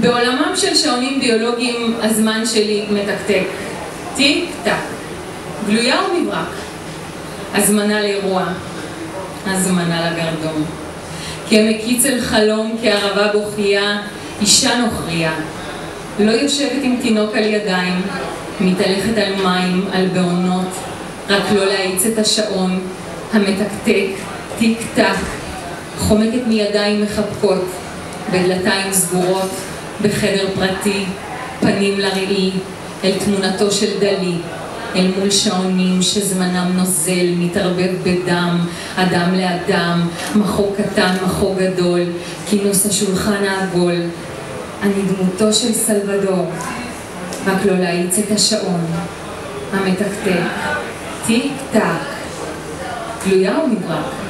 בעולמם של שעונים ביולוגיים הזמן שלי מתקתק. טיק טק. גלויה או מברק? הזמנה לאירוע. הזמנה לגרדום. כמקיץ אל חלום, כערבה בוכייה, אישה נוכריה. לא יושבת עם תינוק על ידיים, מתהלכת על מים, על בעונות, רק לא להאיץ את השעון, המתקתק, טיק טק, חומקת מידיים מחבקות, בדלתיים סגורות, בחדר פרטי, פנים לראי, אל תמונתו של דלי, אל מול שעונים שזמנם נוזל, מתערבב בדם, אדם לאדם, מחור קטן, מחור גדול, כינוס השולחן העגול. אני דמותו של סלבדור, רק לא להאיץ את השעון, המתקתק, טיק טק, גלויה או מברק?